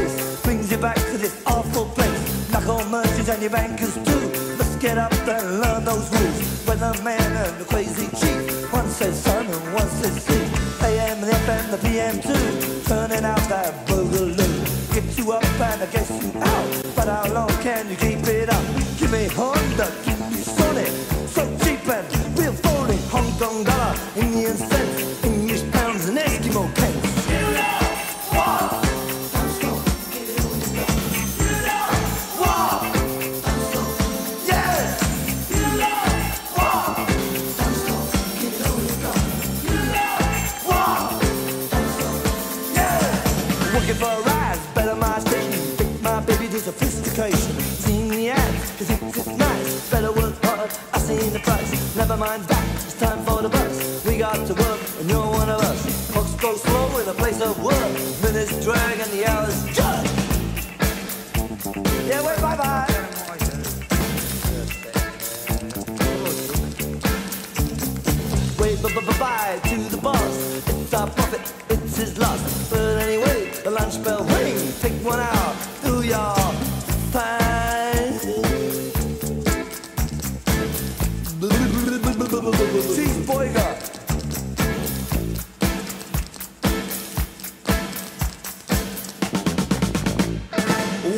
face brings you back to this awful place. Like all merchants and your bankers too. Let's get up and learn those rules. When the man and the crazy chief, one says sun and one says sea. AM and FM, the PM too, turning out that Working for a rise, better my station. Take my baby to sophistication. Seen the ads, cause it's, it's nice. Better work hard, I seen the price. Never mind that, it's time for the bus. We got to work, and you're one of us. Clocks go slow in a place of work. Minutes drag and the hours judge. Yeah, wait, bye bye. Wave bye to the boss. It's our profit, it's his loss. The bell ring. Take one out, do your fine. Cheese boyga.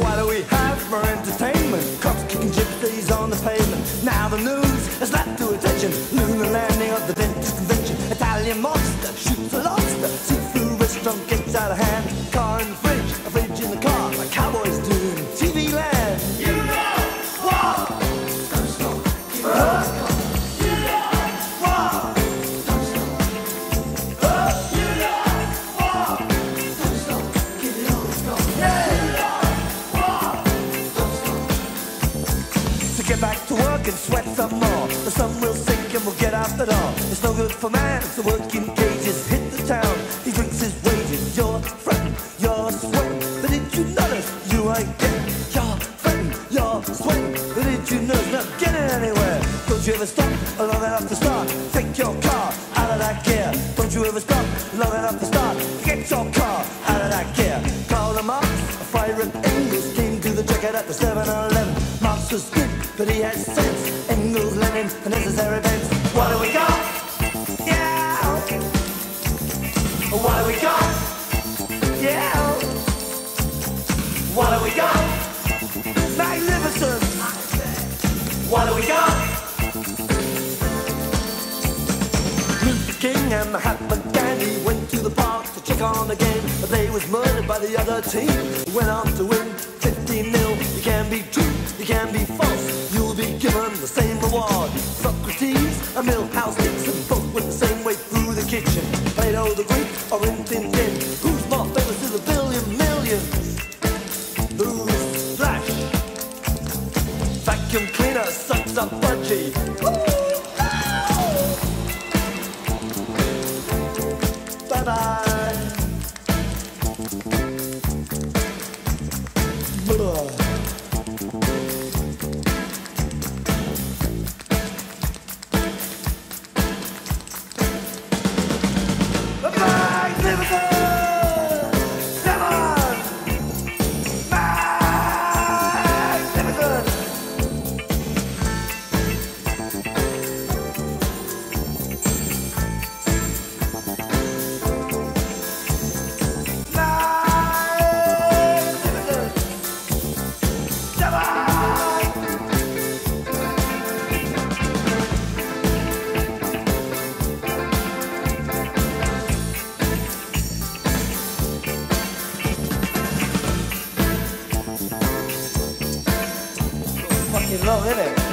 What do we have for entertainment? Cops kicking gypsies on the pavement. Now the news has left to attention. Lunar landing of the dentist convention. Italian monster shoots a lobster. Seafood restaurant gets out of hand. Car in the fridge, a fridge in the car. Like cowboys do in TV land. You know what? Huh? You know what? Huh? You know what? Yeah. So get back to work and sweat some more. The sun will sink and we'll get out the door. It's no good for man, so working cages hit the town. He drinks his wages. Your friend, sweating. But did you notice you ain't getting your friend, you're sweating. But did you notice not getting anywhere? Don't you ever stop long enough to start? Take your car out of that gear. Don't you ever stop long enough to start? Get your car out of that gear. Karl Marx, a fire and Engels came to the jacket at the 7-Eleven. Marx was good, but he had sense. Engels, Lenin, the necessary events. What do we got? What do we got? Magnificent. What do we got? Luther King and Mahatma Gandhi went to the park to check on the game, but they was murdered by the other team. Went on to win 15 nil. You can be true, you can be false. You'll be given the same reward. Vacuum cleaner sucks up budgie. Fucking long, isn't it?